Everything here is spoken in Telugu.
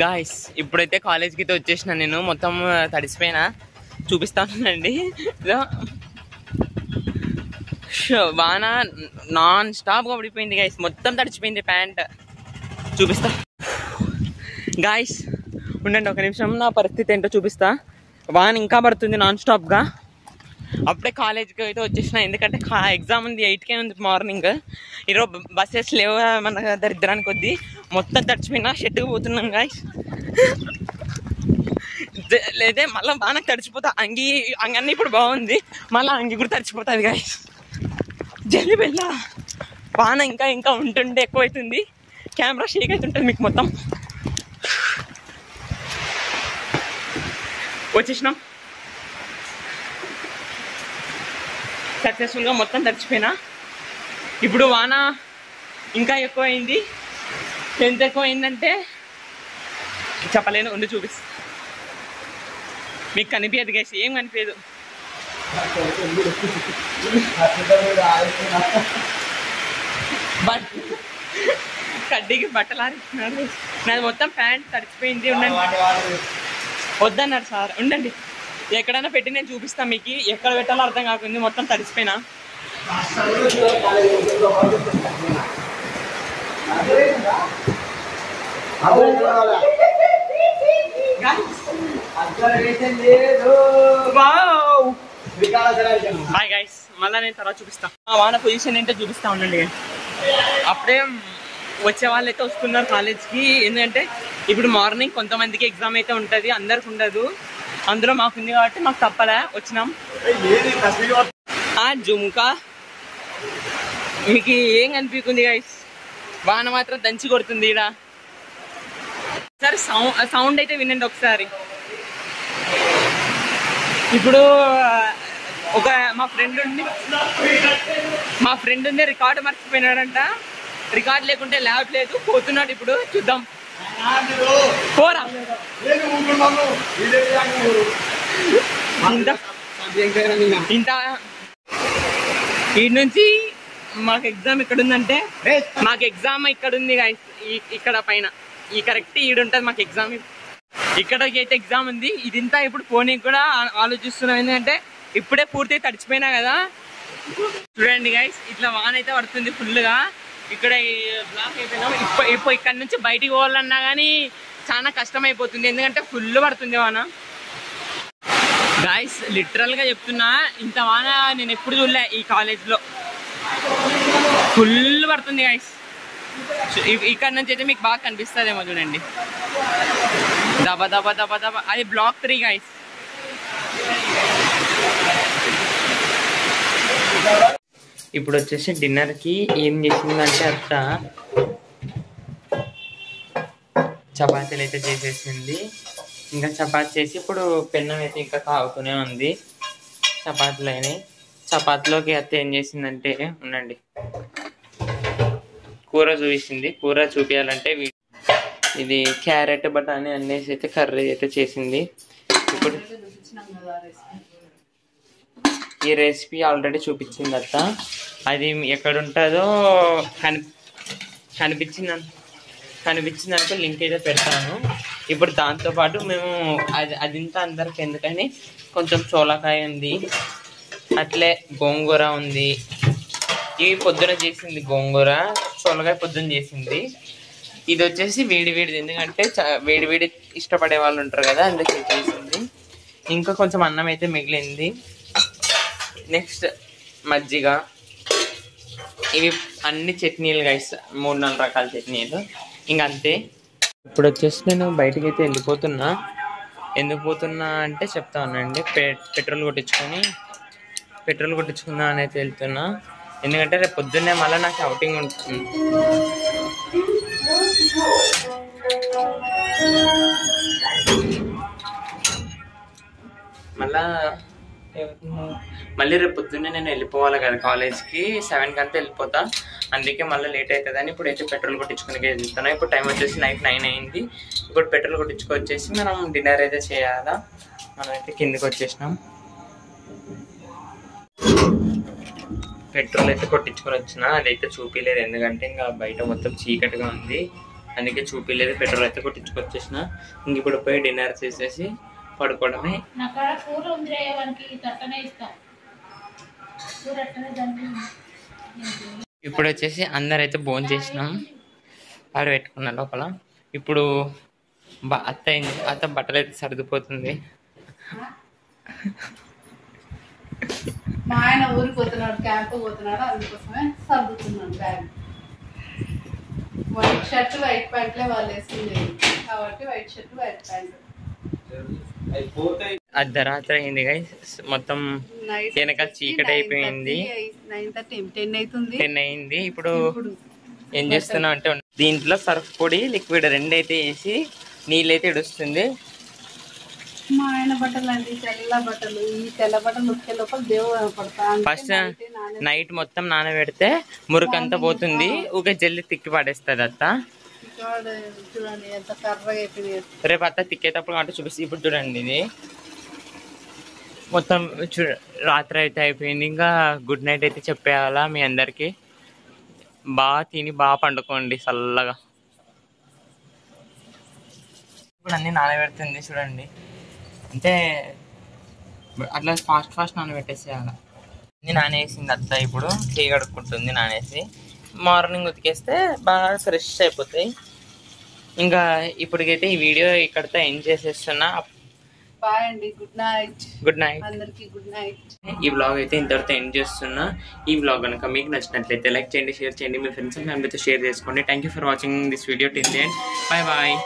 గాయస్ ఇప్పుడైతే కాలేజ్కి అయితే వచ్చేసిన నేను. మొత్తం తడిసిపోయినా. చూపిస్తానండి వాన నాన్ స్టాప్గా పడిపోయింది గాయస్ మొత్తం తడిచిపోయింది ప్యాంట్. చూపిస్తా. గాయస్ ఉండండి ఒక నిమిషం. నా పరిస్థితి ఏంటో చూపిస్తా. వాన్ ఇంకా పడుతుంది నాన్ స్టాప్గా అప్పుడే కాలేజ్కి అయితే వచ్చేసిన. ఎందుకంటే ఎగ్జామ్ ఉంది ఎయిట్కే ఉంది మార్నింగ్. ఈరోజు బస్సెస్ లేవు మన దరిద్రానికి కొద్ది. మొత్తం తడిచిపోయినా షెడ్కి పోతున్నాం గాయస్ లేదే మళ్ళీ బాగా తడిచిపోతా అంగి అంగన్నీ ఇప్పుడు బాగుంది. మళ్ళీ అంగి కూడా తడిచిపోతుంది గాయస్ జల్లి వెళ్ళ. వాన ఇంకా ఇంకా ఉంటుండే ఎక్కువైతుంది. కెమెరా షేక్ అవుతుంటుంది మీకు మొత్తం. వచ్చేసినాం. సక్సెస్ఫుల్గా మొత్తం తడిచిపోయినా. ఇప్పుడు వాన ఇంకా ఎక్కువైంది. ఎంత ఎక్కువైందంటే అయిందంటే చెప్పలేను ఉండి చూపిస్తా. మీకు కనిపించదు గైస్ ఏం కనిపించదు బట్ కడ్డీకి బట్టలు ఆరిస్తున్నాడు నాది మొత్తం ప్యాంట్ తడిచిపోయింది ఉండండి. వద్దన్నారు సార్ ఉండండి. ఎక్కడైనా పెట్టి నేను చూపిస్తాను మీకు. ఎక్కడ పెట్టాలో అర్థం కాకుంది మొత్తం తడిసిపోయినా. హాయ్ గైస్ మళ్ళీ నేను తర్వాత చూపిస్తా. ఆ వాన పొజిషన్ ఏంటో చూపిస్తా ఉండండి. అప్పుడే వచ్చే వాళ్ళు అయితే వస్తున్నారు కాలేజ్కి ఎందుకంటే ఇప్పుడు మార్నింగ్ కొంతమందికి ఎగ్జామ్ అయితే ఉంటుంది అందరికి ఉండదు. అందులో మాకుంది కాబట్టి మాకు తప్పలే వచ్చినాం. ఆ జుమ్కా. మీకు ఏం కనిపించింది గైస్ వాన మాత్రం దంచి కొడుతుంది ఈడ. సరే సౌండ్ సౌండ్ అయితే వినండి ఒకసారి. ఇప్పుడు ఒక మా ఫ్రెండ్ ఉండి మా ఫ్రెండ్ ఉంది రికార్డు మర్చిపోయినాడంట. రికార్డ్ లేకుంటే ల్యాబ్ లేదు పోతున్నాడు ఇప్పుడు చూద్దాం. పోరా. ఇంత? ఇంత? ఈ నుంచి మాకు ఎగ్జామ్ ఇక్కడ ఉందంటే మాకు ఎగ్జామ్ ఇక్కడ ఉంది ఇక్కడ పైన. ఈ కరెక్ట్ ఈడు ఉంటుంది మాకు ఎగ్జామ్. ఇక్కడ అయితే ఎగ్జామ్ ఉంది. ఇదింతా ఇప్పుడు పోనీ కూడా ఆలోచిస్తున్నాం. ఎందుకంటే ఇప్పుడే పూర్తి తడిచిపోయినా కదా. చూడండి గైస్ ఇట్లా వాన అయితే పడుతుంది ఫుల్గా ఇక్కడ బ్లాక్ అయిపోయినాము ఇప్పుడు ఇప్పుడు ఇక్కడ నుంచి బయటికి పోవాలన్నా కానీ చాలా కష్టం అయిపోతుంది ఎందుకంటే ఫుల్ పడుతుంది వాన. గాయస్ లిటరల్గా చెప్తున్నా ఇంత వాన నేను ఎప్పుడు చూడలే ఈ కాలేజ్లో ఫుల్ పడుతుంది గాయస్ ఇక్కడ నుంచి అయితే మీకు బాగా కనిపిస్తుందేమో చూడండి. దబ దబ దబ దబ. అది బ్లాక్ త్రీ గాయస్ ఇప్పుడు వచ్చేసి డిన్నర్కి ఏం చేసిందంటే అత్త చపాతీలు అయితే చేసేసింది. ఇంకా చపాతీ చేసి ఇప్పుడు పెన్నం అయితే ఇంకా తాగుతూనే ఉంది. చపాతీలు అయినాయి చపాతీలోకి అత్త ఏం చేసిందంటే ఉండండి. కూర చూపించింది కూర చూపించాలంటే ఇది క్యారెట్ బఠానీ అనేసి అయితే కర్రీ అయితే చేసింది. ఇప్పుడు ఈ రెసిపీ ఆల్రెడీ చూపించింది అత్త. అది ఎక్కడ ఉంటుందో కని కనిపించింది కనిపించింది లింక్ అయితే పెడతాను. ఇప్పుడు దాంతోపాటు మేము అది అదింతా అందరికి ఎందుకని కొంచెం చోలకాయ ఉంది అట్లే గోంగూర ఉంది. ఇవి పొద్దున చేసింది గోంగూర చోలకాయ పొద్దున చేసింది. ఇది వచ్చేసి వేడి వేడిది ఎందుకంటే చ- వేడి వేడి ఇష్టపడే వాళ్ళు ఉంటారు కదా అందుకే చేసింది. ఇంకా కొంచెం అన్నం అయితే మిగిలింది. నెక్స్ట్ మజ్జిగ. ఇవి అన్ని చట్నీలు గైస్ మూడు నాలుగు రకాల చట్నీలు. ఇంకా అంతే. ఇప్పుడు వచ్చేసి నేను బయటికి అయితే వెళ్ళిపోతున్నా. ఎందుకు పోతున్నా అంటే చెప్తా ఉన్నాండి పె పెట్రోల్ కొట్టించుకొని పెట్రోల్ కొట్టించుకుందా అని అయితే వెళ్తున్నా. ఎందుకంటే రేపు పొద్దున్నే మళ్ళీ నాకు అవుటింగ్ ఉంటుంది మళ్ళా మళ్ళీ రేపు పొద్దున్నే నేను వెళ్ళిపోవాలి కదా కాలేజ్కి. సెవెన్కి అంతా వెళ్ళిపోతా. అందుకే మళ్ళీ లేట్ అవుతుందని ఇప్పుడు అయితే పెట్రోల్ కొట్టించుకునే వెళ్తున్నా ఇప్పుడు టైం వచ్చేసి నైట్ నైన్ అయింది. ఇప్పుడు పెట్రోల్ కొట్టించుకొచ్చేసి మనం డిన్నర్ అయితే చేయాలా? మనం అయితే కిందకి వచ్చేసినాం. పెట్రోల్ అయితే కొట్టించుకొని వచ్చిన. అదైతే చూపించలేదు ఎందుకంటే ఇంకా బయట మొత్తం చీకటిగా ఉంది. అందుకే చూపించలేదు పెట్రోల్ అయితే కొట్టించుకొచ్చేసిన. ఇంక ఇప్పుడు పోయి డిన్నర్ చేసేసి పడుకోవడమే. ఇప్పుడు వచ్చేసి అందరైతే భోజనం చేసినాం. ఆడ పెట్టుకున్నా లోపల. ఇప్పుడు అత్త అయింది అత్త బట్టలు అయితే సర్దిపోతుంది. మా ఆయన ఊరికి పోతున్నాడు క్యాంప్ పోతున్నాడు అందుకోసమే సర్దుతున్నాడు బ్యాగ్ వైట్ షర్ట్ వైట్ ప్యాంట్లే వాళ్ళు వేసింది కాబట్టి వైట్ షర్ట్ వైట్ ప్యాంట్. అర్ధరాత్రి అయింది guys. మొత్తం నైట్ వెనకాల చీకటి అయిపోయింది. టెన్ అయింది. ఇప్పుడు ఏం చేస్తున్నాం అంటే దీంట్లో సర్ఫ్ పొడి లిక్విడ్ రెండు అయితే వేసి నీళ్ళైతే ఇడుస్తుంది. మా ఆయన బట్టలు అండి తెల్ల బట్టలు. ఈ తెల్ల బట్టలు ఉతికే లోపల దేవుడు పడతా ఫస్ట్ నైట్ మొత్తం నానబెడితే మురుకంతా పోతుంది. ఊకే జల్లి తిక్కి పడేస్తుంది అత్త చూడండి ఎంత కర్రగా అయిపోయింది. రేపు అత్త తిక్కేటప్పుడు అంటే చూపిస్తే. ఇప్పుడు చూడండి ఇది. మొత్తం చూ రాత్రి అయితే అయిపోయింది. ఇంకా గుడ్ నైట్ అయితే చెప్పేయాలా మీ అందరికి. బాగా తిని బాగా పండుకోండి చల్లగా. ఇప్పుడు అన్ని నానబెడుతుంది చూడండి. అంటే అట్లా ఫాస్ట్ ఫాస్ట్ నానబెట్టేసేయాల. అన్ని నానేసింది అత్త ఇప్పుడు. చేయి కడుక్కుంటుంది నానేసి. మార్నింగ్ ఉతికేస్తే బాగా ఫ్రెష్ అయిపోతాయి. ఇంకా ఇప్పటికైతే ఈ వీడియో ఇక్కడితో ఎండ్ చేసేస్తున్నా. బాయ్ అండి. గుడ్ నైట్ గుడ్ నైట్ అందరికి గుడ్ నైట్ ఈ బ్లాగ్ అయితే ఇంతవరకు ఎండ్ చేస్తున్నా. ఈ బ్లాగ్ కనుక మీకు నచ్చినట్లయితే లైక్ చేయండి షేర్ చేయండి. మీ ఫ్రెండ్స్ అండ్ ఫ్యామిలీతో షేర్ చేసుకోండి. Thank you for watching this video till then bye bye